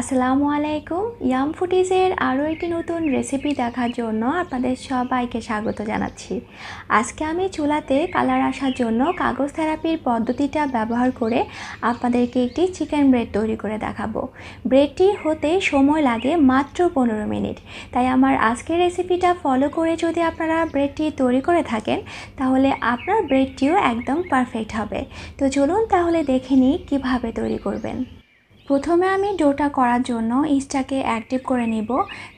আসসালামু আলাইকুম। ইয়াম ফুটিজের আরও একটি নতুন রেসিপি দেখার জন্য আপনাদের সবাইকে স্বাগত জানাচ্ছি। আজকে আমি চুলাতে কালার আসার জন্য কাগজ থেরাপির পদ্ধতিটা ব্যবহার করে আপনাদেরকে একটি চিকেন ব্রেড তৈরি করে দেখাবো। ব্রেডটি হতে সময় লাগে মাত্র পনেরো মিনিট। তাই আমার আজকের রেসিপিটা ফলো করে যদি আপনারা ব্রেডটি তৈরি করে থাকেন, তাহলে আপনার ব্রেডটিও একদম পারফেক্ট হবে। তো চলুন তাহলে দেখে নিই কীভাবে তৈরি করবেন। প্রথমে আমি ডোটা করার জন্য ইস্টটাকে অ্যাক্টিভ করে নিব।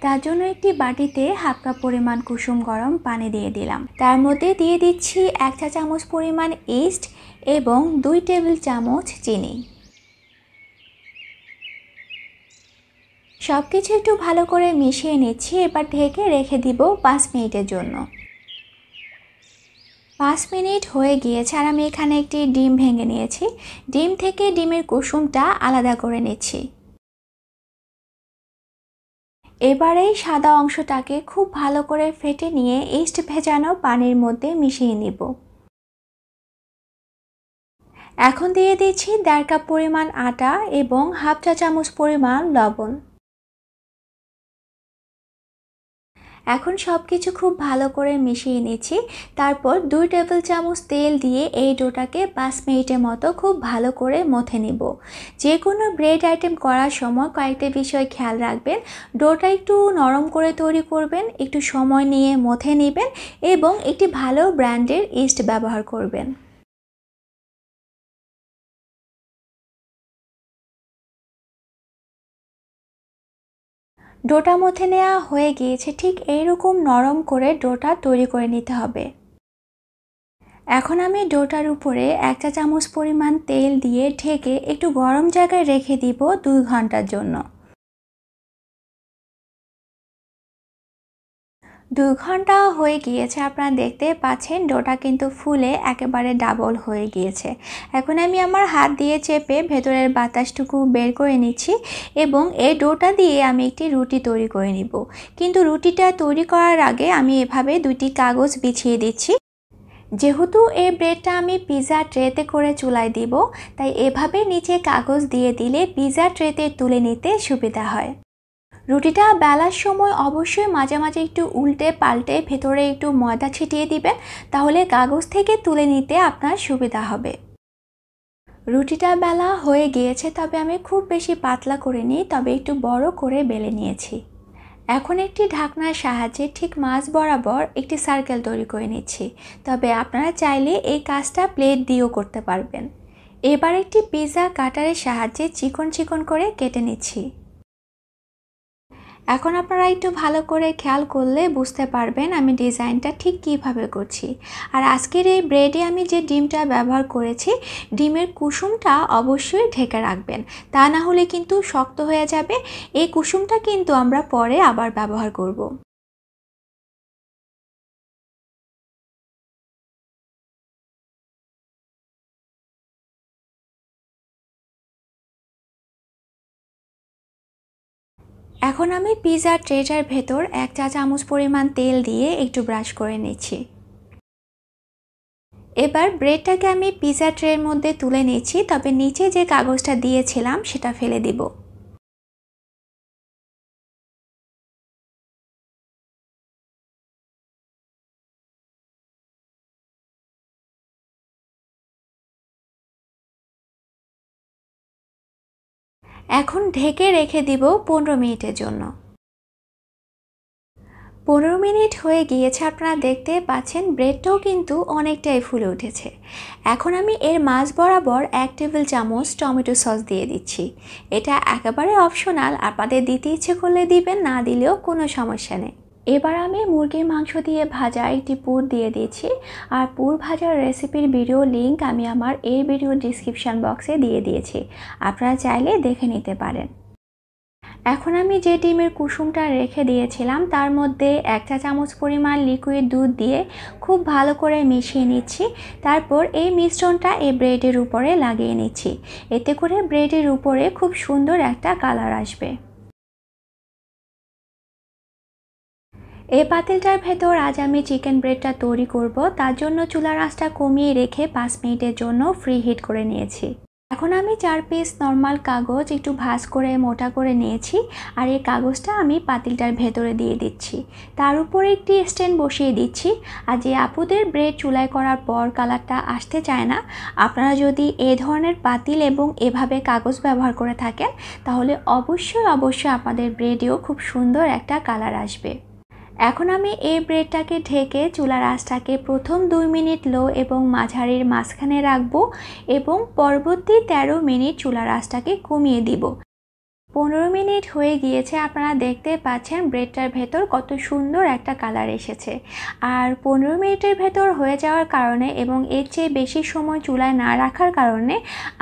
তার জন্য একটি বাটিতে হাফ কাপ পরিমাণ কুসুম গরম পানি দিয়ে দিলাম। তার মধ্যে দিয়ে দিচ্ছি এক চা চামচ পরিমাণ ইস্ট এবং দুই টেবিল চামচ চিনি। সব কিছু একটু ভালো করে মিশিয়ে নিচ্ছি। এবার ঢেকে রেখে দিব পাঁচ মিনিটের জন্য। পাঁচ মিনিট হয়ে গিয়েছে আর আমি এখানে একটি ডিম ভেঙে নিয়েছি। ডিম থেকে ডিমের কুসুমটা আলাদা করে নিচ্ছি। এবারে সাদা অংশটাকে খুব ভালো করে ফেটে নিয়ে ইস্ট ভেজানো পানির মধ্যে মিশিয়ে নিব। এখন দিয়ে দিচ্ছি দেড় কাপ পরিমাণ আটা এবং হাফ চা চামচ পরিমাণ লবণ। এখন সব কিছু খুব ভালো করে মিশিয়ে নিচ্ছি। তারপর দুই টেবিল চামচ তেল দিয়ে এই ডোটাকে পাঁচ মিনিটের মতো খুব ভালো করে মথে নিব। যে কোনো ব্রেড আইটেম করার সময় কয়েকটা বিষয় খেয়াল রাখবেন। ডোটা একটু নরম করে তৈরি করবেন, একটু সময় নিয়ে মথে নেবেন এবং একটি ভালো ব্র্যান্ডের ইস্ট ব্যবহার করবেন। ডোটা মধ্যে নেওয়া হয়ে গিয়েছে, ঠিক এইরকম নরম করে ডোটা তৈরি করে নিতে হবে। এখন আমি ডোটার উপরে এক চা চামচ পরিমাণ তেল দিয়ে ঢেকে একটু গরম জায়গায় রেখে দিব দুই ঘণ্টার জন্য। দুই ঘণ্টা হয়ে গিয়েছে, আপনারা দেখতে পাচ্ছেন, ডোটা কিন্তু ফুলে একেবারে ডাবল হয়ে গিয়েছে। এখন আমি আমার হাত দিয়ে চেপে ভেতরের বাতাসটুকু বের করে নিচ্ছি এবং এই ডোটা দিয়ে আমি একটি রুটি তৈরি করে নিব। কিন্তু রুটিটা তৈরি করার আগে আমি এভাবে দুটি কাগজ বিছিয়ে দিচ্ছি। যেহেতু এই ব্রেডটা আমি পিৎজা ট্রেতে করে চুলায় দিব, তাই এভাবে নিচে কাগজ দিয়ে দিলে পিৎজা ট্রেতে তুলে নিতে সুবিধা হয়। রুটিটা বেলার সময় অবশ্যই মাঝে মাঝে একটু উল্টে পাল্টে ভেতরে একটু ময়দা ছিটিয়ে দিবেন, তাহলে কাগজ থেকে তুলে নিতে আপনার সুবিধা হবে। রুটিটা বেলা হয়ে গিয়েছে, তবে আমি খুব বেশি পাতলা করে নিই, তবে একটু বড় করে বেলে নিয়েছি। এখন একটি ঢাকনার সাহায্যে ঠিক মাছ বরাবর একটি সার্কেল তৈরি করে নিচ্ছি, তবে আপনারা চাইলে এই কাজটা প্লেট দিয়েও করতে পারবেন। এবার একটি পিৎজা কাটারের সাহায্যে চিকন চিকন করে কেটে নিচ্ছি। এখন আপনারা একটু ভালো করে খেয়াল করলে বুঝতে পারবেন আমি ডিজাইনটা ঠিক কীভাবে করছি। আর আজকের এই ব্রেডে আমি যে ডিমটা ব্যবহার করেছি, ডিমের কুসুমটা অবশ্যই ঢেকে রাখবেন। তা না হলে কিন্তু শক্ত হয়ে যাবে। এই কুসুমটা কিন্তু আমরা পরে আবার ব্যবহার করব। এখন আমি পিৎজা ট্রেটার ভেতর এক চা চামচ পরিমাণ তেল দিয়ে একটু ব্রাশ করে নিচ্ছি। এবার ব্রেডটাকে আমি পিজা ট্রের মধ্যে তুলে নিচ্ছি, তবে নিচে যে কাগজটা দিয়েছিলাম সেটা ফেলে দিব। এখন ঢেকে রেখে দিব পনেরো মিনিটের জন্য। পনেরো মিনিট হয়ে গিয়েছে আপনারা দেখতে পাচ্ছেন, ব্রেডটাও কিন্তু অনেকটাই ফুলে উঠেছে। এখন আমি এর মাছ বরাবর এক টেবিল চামচ টমেটো সস দিয়ে দিচ্ছি। এটা একেবারে অপশনাল, আপনাদের দিতে ইচ্ছে করলে দিবেন, না দিলেও কোনো সমস্যা নেই। এবার আমি মুরগির মাংস দিয়ে ভাজা একটি পুর দিয়ে দিয়েছি। আর পুর ভাজার রেসিপির ভিডিও লিঙ্ক আমি আমার এই ভিডিও ডিসক্রিপশান বক্সে দিয়ে দিয়েছি। আপনারা চাইলে দেখে নিতে পারেন। এখন আমি যে ডিমের কুসুমটা রেখে দিয়েছিলাম, তার মধ্যে এক চা চামচ পরিমাণ লিকুইড দুধ দিয়ে খুব ভালো করে মিশিয়ে নিচ্ছি। তারপর এই মিশ্রণটা এই ব্রেডের উপরে লাগিয়ে নিচ্ছি। এতে করে ব্রেডের উপরে খুব সুন্দর একটা কালার আসবে। এই পাতিলটার ভেতর আজ আমি চিকেন ব্রেডটা তৈরি করব, তার জন্য চুলার আঁচটা কমিয়ে রেখে পাঁচ মিনিটের জন্য ফ্রি হিট করে নিয়েছি। এখন আমি চার পিস নর্মাল কাগজ একটু ভাঁজ করে মোটা করে নিয়েছি, আর এই কাগজটা আমি পাতিলটার ভেতরে দিয়ে দিচ্ছি। তার উপরে একটি স্ট্যান্ড বসিয়ে দিচ্ছি, আর যে আপুদের ব্রেড চুলাই করার পর কালারটা আসতে চায় না, আপনারা যদি এ ধরনের পাতিল এবং এভাবে কাগজ ব্যবহার করে থাকেন, তাহলে অবশ্যই অবশ্যই আপনাদের ব্রেডেও খুব সুন্দর একটা কালার আসবে। এখন আমি এই ব্রেডটাকে ঢেকে চুলার আঁচটাকে প্রথম দুই মিনিট লো এবং মাঝারির মাঝখানে রাখব এবং পরবর্তী ১৩ মিনিট চুলার আঁচটাকে কমিয়ে দিব। পনেরো মিনিট হয়ে গিয়েছে, আপনারা দেখতে পাচ্ছেন ব্রেডটার ভেতর কত সুন্দর একটা কালার এসেছে। আর পনেরো মিনিটের ভেতর হয়ে যাওয়ার কারণে এবং এর চেয়ে বেশি সময় চুলায় না রাখার কারণে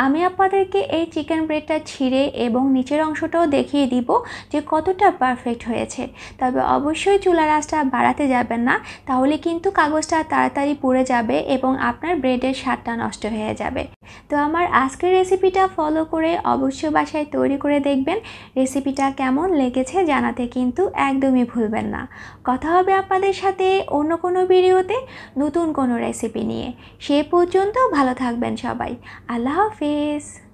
আমি আপনাদেরকে এই চিকেন ব্রেডটা ছিঁড়ে এবং নিচের অংশটাও দেখিয়ে দিব যে কতটা পারফেক্ট হয়েছে। তবে অবশ্যই চুলার আঁচটা বাড়াতে যাবেন না, তাহলে কিন্তু কাগজটা তাড়াতাড়ি পুড়ে যাবে এবং আপনার ব্রেডের স্বাদটা নষ্ট হয়ে যাবে। তো আমার আজকের রেসিপিটা ফলো করে অবশ্যই বাসায় তৈরি করে দেখবেন। রেসিপিটা কেমন লেগেছে জানাতে কিন্তু একদমই ভুলবেন না। কথা হবে আপনাদের সাথে অন্য কোনো ভিডিওতে নতুন কোনো রেসিপি নিয়ে। সে পর্যন্ত ভালো থাকবেন সবাই। আল্লাহ হাফিজ।